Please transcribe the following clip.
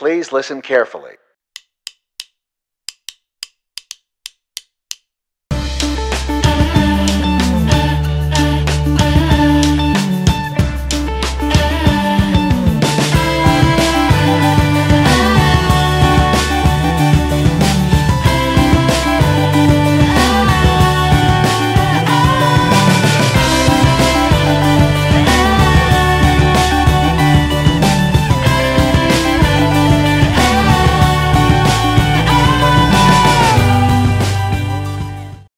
Please listen carefully.